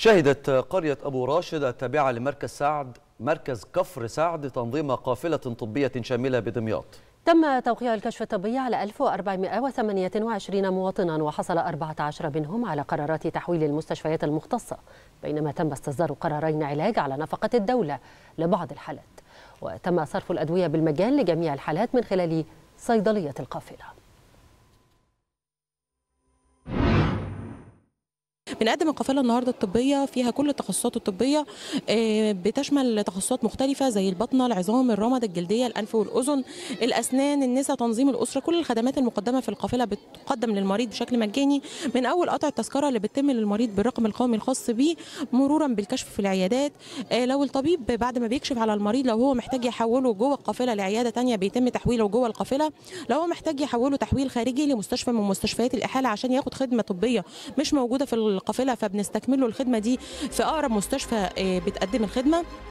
شهدت قرية أبو راشد التابعة لمركز سعد مركز كفر سعد تنظيم قافلة طبية شاملة بدمياط. تم توقيع الكشف الطبي على 1428 مواطنا وحصل 14 منهم على قرارات تحويل المستشفيات المختصة بينما تم استصدار قرارين علاج على نفقة الدولة لبعض الحالات. وتم صرف الأدوية بالمجان لجميع الحالات من خلال صيدلية القافلة. بنقدم القافله النهارده الطبية فيها كل التخصصات الطبية آه، بتشمل تخصصات مختلفة زي البطنة العظام الرمد الجلدية الأنف والأذن الأسنان النساء تنظيم الأسرة كل الخدمات المقدمة في القافله بتقدم للمريض بشكل مجاني. من أول قطع التذكرة اللي بتتم للمريض بالرقم القومي الخاص بيه مرورا بالكشف في العيادات. آه، لو الطبيب بعد ما بيكشف على المريض لو هو محتاج يحوله جوه القافله لعيادة تانية بيتم تحويله جوه القافله لو هو محتاج يحوله تحويل خارجي لمستشفى من مستشفيات الإحالة عشان ياخد خدمة طبية مش موجودة في القافله فبنستكمل له الخدمة دي في أقرب مستشفى آه، بتقدم الخدمة.